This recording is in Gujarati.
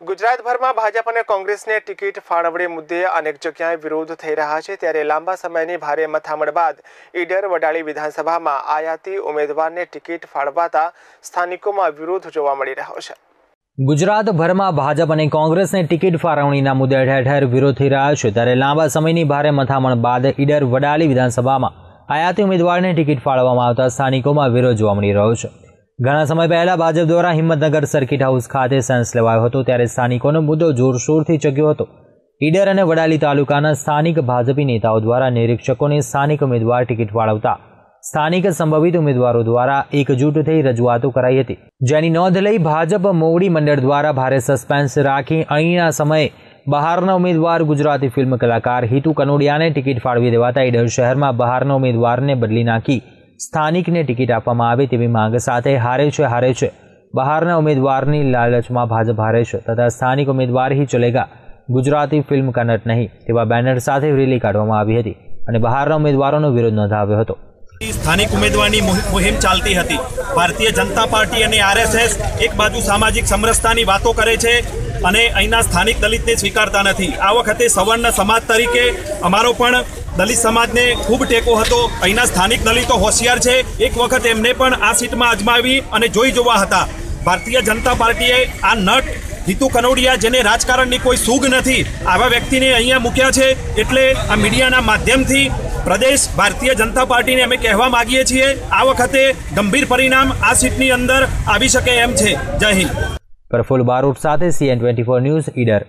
ગુજરાતભરમાં ભાજપ અને કોંગ્રેસને ટિકિટ ફાળવણી મુદ્દે અનેક જગ્યાએ વિરોધ થઈ રહ્યા છે ત્યારે લાંબા સમયની ભારે મથામણ બાદ ઈડર વડાળી વિધાનસભામાં આયાતી ઉમેદવારને ટિકિટ ફાળવાતા સ્થાનિકોમાં વિરોધ જોવા મળી રહ્યો છે. ગુજરાતભરમાં ભાજપ અને કોંગ્રેસને ટિકિટ ફાળવણીના મુદ્દે ઠેર ઠેર વિરોધ થઈ રહ્યો છે ત્યારે લાંબા સમયની ભારે મથામણ બાદ ઈડર વડાલી વિધાનસભામાં આયાતી ઉમેદવારને ટિકિટ ફાળવવામાં આવતા સ્થાનિકોમાં વિરોધ જોવા મળી રહ્યો છે. ઘણા સમય પહેલા ભાજપ દ્વારા હિંમતનગર સર્કિટ હાઉસ ખાતે સેન્સ લેવાયો હતો, ત્યારે સ્થાનિકોનો મુદ્દો જોરશોરથી ચગ્યો હતો. ઈડર અને વડાલી તાલુકાના સ્થાનિક ભાજપી નેતાઓ દ્વારા નિરીક્ષકોને સ્થાનિક ઉમેદવાર ટિકિટ ફાળવતા સ્થાનિક સંભવિત ઉમેદવારો દ્વારા એકજૂટ થઈ રજૂઆતો કરાઈ હતી. જેની નોંધ લઈ ભાજપ મોવડી મંડળ દ્વારા ભારે સસ્પેન્સ રાખી અહીંના સમયે બહારના ઉમેદવાર ગુજરાતી ફિલ્મ કલાકાર હિતુ કનોડિયાને ટિકિટ ફાળવી દેવાતા ઈડર શહેરમાં બહારના ઉમેદવારને બદલી નાખી સ્થાનિકને ટિકિટ આપવામાં આવે તેવી માંગ સાથે હારે છે હારે છે. બહારના ઉમેદવારની લાલચમાં ભાજપ હારે છે. તથા સ્થાનિક ઉમેદવાર હી ચલેગા. ગુજરાતી ફિલ્મ કા નહીં તેવા બેનર સાથે રેલી કાઢવામાં આવી હતી અને બહારના ઉમેદવારોનો વિરોધ નોંધાવ્યો હતો. સ્થાનિક ઉમેદવારની મુહિમ ચાલતી હતી. ભારતીય જનતા પાર્ટી અને આરએસએસ એક બાજુ સામાજિક સમરસતાની વાતો કરે છે અને અહીંના સ્થાનિક દલિતને સ્વીકારતા નથી. આ વખતે સવર્ણ સમાજ તરીકે અમારો પણ દલિત સમાજને ખૂબ ટેકો હતો. અહીંના સ્થાનિક દલિતો હોશિયાર છે. એક વખત એમને પણ આ સીટમાં અજમાવી અને જોઈ જોવા હતા. ભારતીય જનતા પાર્ટીએ આ નટ હિતુ કનોડિયા જેને રાજકારણની કોઈ સૂગ નથી આવા વ્યક્તિને અહીંયા મૂક્યા છે. એટલે આ મીડિયાના માધ્યમથી પ્રદેશ ભારતીય જનતા પાર્ટીને અમે કહેવા માગીએ છીએ, આ વખતે ગંભીર પરિણામ આ સીટની અંદર આવી શકે એમ છે. જય હિન્દ. પ્રફુલ બારોટ સાથે CN twenty four news Idar.